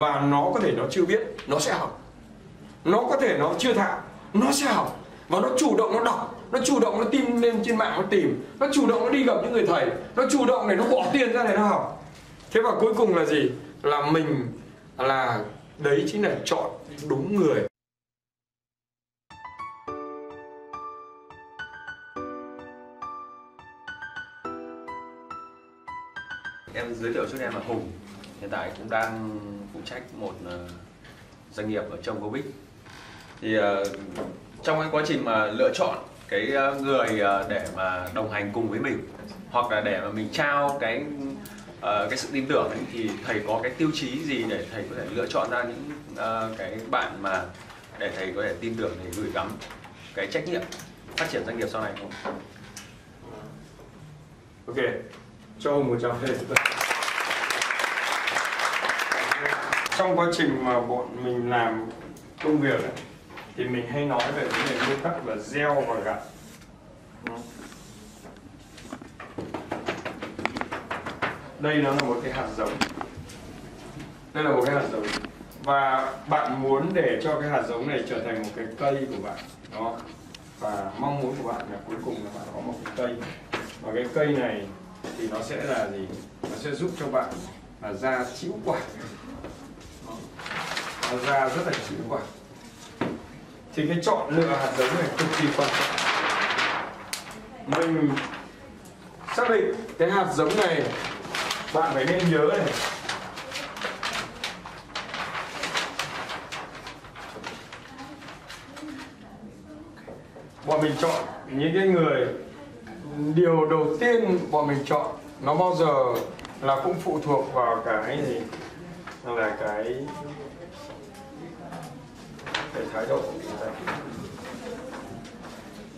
và nó có thể nó chưa biết, nó sẽ học. Nó có thể nó chưa thạo, nó sẽ học. Và nó chủ động nó đọc, nó chủ động nó tìm lên trên mạng, nó tìm. Nó chủ động nó đi gặp những người thầy. Nó chủ động để nó bỏ tiền ra để nó học. Thế và cuối cùng là gì? Là mình là đấy chính là chọn đúng người. Em giới thiệu cho em là Hùng hiện tại cũng đang phụ trách một ờ, doanh nghiệp ở trong Covid thì ờ, trong cái quá trình mà lựa chọn cái ờ, người để mà đồng hành cùng với mình hoặc là để mà mình trao cái cái sự tin tưởng ấy, thì thầy có cái tiêu chí gì để thầy có thể lựa chọn ra những cái bạn mà để thầy có thể tin tưởng để gửi gắm cái trách nhiệm phát triển doanh nghiệp sau này không? ok cho Hùng một tràng trong quá trình mà bọn mình làm công việc ấy, thì mình hay nói về vấn đề nguyên tắc là gieo và gặt. Đây nó là một cái hạt giống. Đây là một cái hạt giống. Và bạn muốn để cho cái hạt giống này trở thành một cái cây của bạn đó và mong muốn của bạn là cuối cùng là bạn có một cái cây. Và cái cây này thì nó sẽ là gì? Nó sẽ giúp cho bạn là ra chịu quả nó ra rất là chịu quả thì cái chọn lựa hạt giống này cực kỳ quan trọng. Mình xác định cái hạt giống này bạn phải nên nhớ này. Bọn mình chọn những cái người, điều đầu tiên bọn mình chọn, nó bao giờ là cũng phụ thuộc vào cái gì? Là cái cái thái độ. Của chúng ta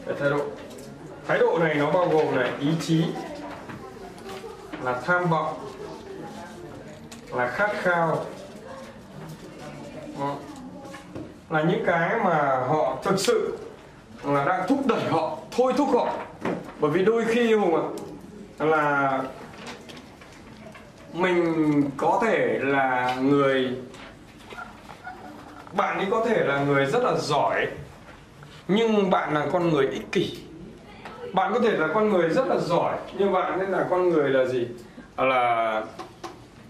cái thái độ thái độ này nó bao gồm là ý chí là tham vọng, là khát khao. Đó. là những cái mà họ thực sự là đang thúc đẩy họ, thôi thúc họ. Bởi vì đôi khi hùng ạ, là mình có thể là người bạn ấy có thể là người rất là giỏi nhưng bạn là con người ích kỷ. Bạn có thể là con người rất là giỏi nhưng bạn ấy là con người là gì? Là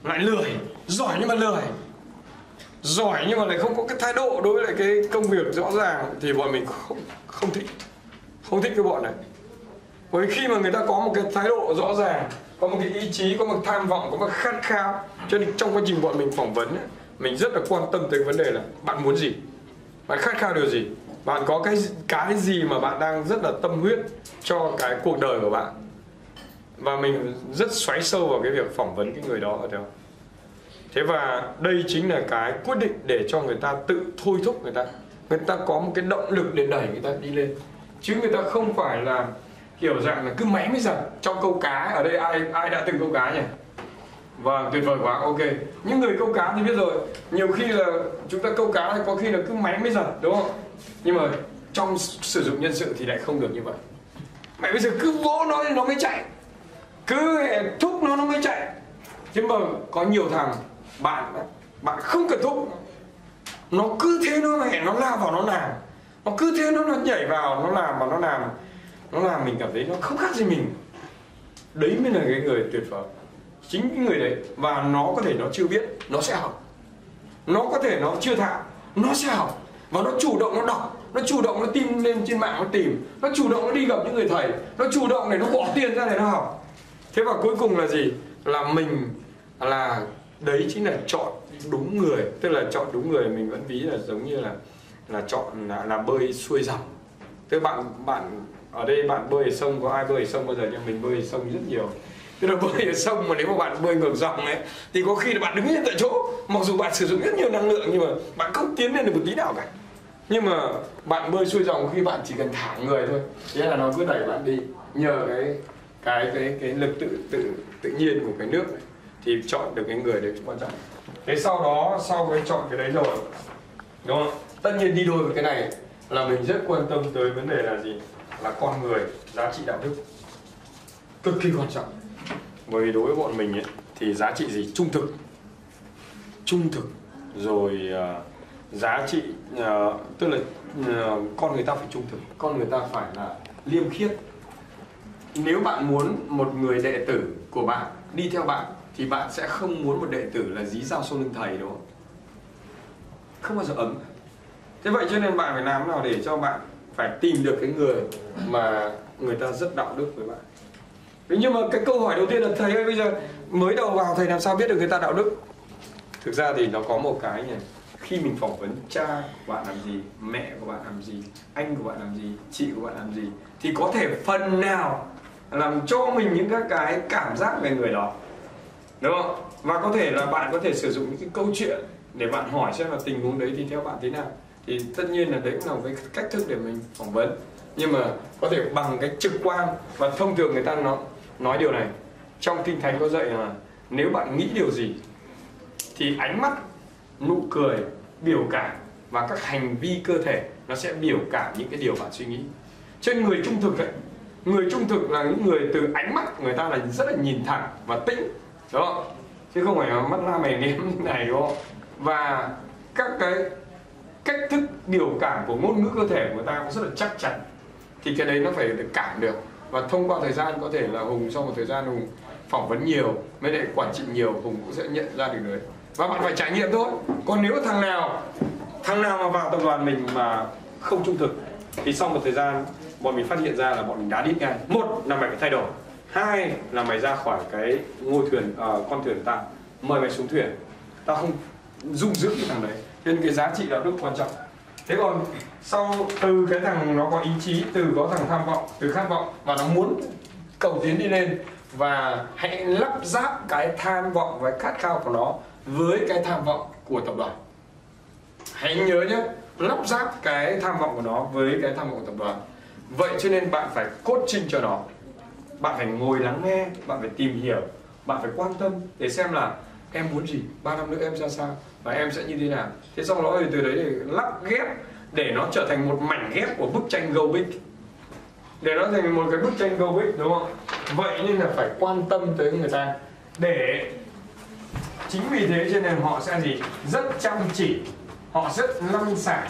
lại lười giỏi nhưng mà lười. Giỏi nhưng mà lại không có cái thái độ đối với lại cái công việc rõ ràng thì bọn mình không không thích. Không thích cái bọn này. Bởi vì khi mà người ta có một cái thái độ rõ ràng có một cái ý chí có một tham vọng có một khát khao cho nên trong quá trình bọn mình phỏng vấn ấy, mình rất là quan tâm tới vấn đề là bạn muốn gì? Bạn khát khao điều gì? Bạn có cái cái gì mà bạn đang rất là tâm huyết cho cái cuộc đời của bạn? Và mình rất xoáy sâu vào cái việc phỏng vấn cái người đó ở đâu thế và đây chính là cái quyết định để cho người ta tự thôi thúc người ta. Người ta có một cái động lực để đẩy người ta đi lên. Chứ người ta không phải là kiểu dạng là cứ máy mới giật trong câu cá, ở đây ai ai đã từng câu cá nhỉ? Vâng tuyệt vời quá ok. Những người câu cá thì biết rồi. Nhiều khi là chúng ta câu cá thì có khi là cứ máy mới giật đúng không? Nhưng mà trong sử dụng nhân sự thì lại không được như vậy. Mày bây giờ cứ vỗ nó thì nó mới chạy. Cứ thúc nó nó mới chạy. Chứ mà có nhiều thằng bạn bạn không cần thúc. Nó cứ thế nó mẹ nó lao vào nó làm. Nó cứ thế nó, nó nhảy vào nó làm và nó làm. Nó làm mình cảm thấy nó không khác gì mình. Đấy mới là cái người tuyệt vời chính cái người đấy và nó có thể nó chưa biết nó sẽ học. Nó có thể nó chưa thạo nó sẽ học. Và nó chủ động nó đọc nó chủ động nó tìm lên trên mạng nó tìm. Nó chủ động nó đi gặp những người thầy. Nó chủ động để nó bỏ tiền ra để nó học. Thế và cuối cùng là gì? Là mình là đấy chính là chọn đúng người. Tức là chọn đúng người mình vẫn ví là giống như là là chọn là, là bơi xuôi dòng. Tức bạn bạn ở đây bạn bơi ở sông có ai bơi ở sông bao giờ nhưng mình bơi ở sông rất nhiều tức là bơi ở sông mà nếu mà bạn bơi ngược dòng ấy thì có khi là bạn đứng yên tại chỗ. Mặc dù bạn sử dụng rất nhiều năng lượng nhưng mà bạn không tiến lên được một tí nào cả. Nhưng mà bạn bơi xuôi dòng khi bạn chỉ cần thả người thôi. Thế là nó cứ đẩy bạn đi. Nhờ cái cái cái cái lực tự tự tự nhiên của cái nước này thì chọn được cái người đấy quan trọng. Thế sau đó sau cái chọn cái đấy rồi đúng không? Tất nhiên đi đôi với cái này là mình rất quan tâm tới vấn đề là gì? Là con người giá trị đạo đức. Cực kỳ quan trọng bởi vì đối với bọn mình ấy, thì giá trị gì? Trung thực. Trung thực. Rồi uh, giá trị uh, tức là uh, con người ta phải trung thực. Con người ta phải là liêm khiết. Nếu bạn muốn một người đệ tử của bạn đi theo bạn thì bạn sẽ không muốn một đệ tử là dí dao sau lưng thầy đúng không? Không bao giờ ấm. Thế vậy cho nên bạn phải làm nào để cho bạn phải tìm được cái người mà người ta rất đạo đức với bạn? Nhưng mà cái câu hỏi đầu tiên là thầy ơi, bây giờ mới đầu vào thầy làm sao biết được người ta đạo đức? Thực ra thì nó có một cái này. Khi mình phỏng vấn cha của bạn làm gì, mẹ của bạn làm gì, anh của bạn làm gì, chị của bạn làm gì, thì có thể phần nào làm cho mình những các cái cảm giác về người đó. Đúng không? Và có thể là bạn có thể sử dụng những cái câu chuyện để bạn hỏi xem là tình huống đấy thì theo bạn thế nào. Thì tất nhiên là đấy cũng là một cái cách thức để mình phỏng vấn. Nhưng mà có thể bằng cái trực quan và thông thường người ta nó nói điều này, trong kinh thánh có dạy là nếu bạn nghĩ điều gì thì ánh mắt, nụ cười, biểu cảm và các hành vi cơ thể nó sẽ biểu cảm những cái điều bạn suy nghĩ. Trên người trung thực ấy, người trung thực là những người từ ánh mắt người ta là rất là nhìn thẳng và tĩnh, đúng không? Chứ không phải là mắt la mày ném này, đúng không? Và các cái cách thức biểu cảm của ngôn ngữ cơ thể của người ta cũng rất là chắc chắn. Thì cái đấy nó phải được cảm được và thông qua thời gian có thể là hùng sau một thời gian hùng phỏng vấn nhiều mới lại quản trị nhiều hùng cũng sẽ nhận ra được đấy. Và bạn phải trải nghiệm thôi. Còn nếu thằng nào thằng nào mà vào tập đoàn mình mà không trung thực thì sau một thời gian bọn mình phát hiện ra là bọn mình đã đít ngay một là mày phải thay đổi. Hai là mày ra khỏi cái ngôi thuyền uh, con thuyền ta mời mày xuống thuyền. Tao không dung dưỡng cái thằng đấy. Nên cái giá trị đạo đức quan trọng thế còn sau từ cái thằng nó có ý chí, từ có thằng tham vọng, từ khát vọng và nó muốn cầu tiến đi lên và hãy lắp ráp cái tham vọng và khát khao của nó với cái tham vọng của tập đoàn. Hãy nhớ nhé, lắp ráp cái tham vọng của nó với cái tham vọng của tập đoàn. Vậy cho nên bạn phải coaching cho nó. Bạn phải ngồi lắng nghe, bạn phải tìm hiểu, bạn phải quan tâm để xem là em muốn gì? Ba năm nữa em ra sao? Và em sẽ như thế nào? Thế sau đó thì từ đấy thì lắp ghép để nó trở thành một mảnh ghép của bức tranh go để nó thành một cái bức tranh go đúng không? Vậy nên là phải quan tâm tới người ta. Để chính vì thế cho nên họ sẽ gì? Rất chăm chỉ. Họ rất lăn xả.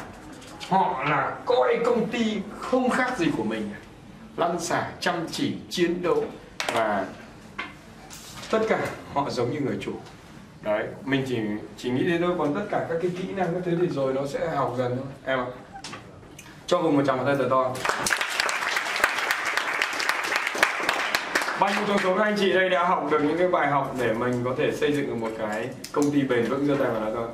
Họ là coi công ty không khác gì của mình. Lăn xả, chăm chỉ, chiến đấu và tất cả họ giống như người chủ đấy mình chỉ chỉ nghĩ thế thôi còn tất cả các cái kỹ năng các thứ thì rồi nó sẽ học dần thôi em ạ cho cùng một tràng tay thật to bao nhiêu trong số các anh chị đây đã học được những cái bài học để mình có thể xây dựng được một cái công ty bền vững giơ tay vào đó thôi.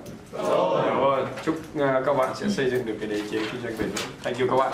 Rồi. Chúc uh, các bạn sẽ xây dựng được cái đế chế kinh doanh bền vững. Thank you các bạn.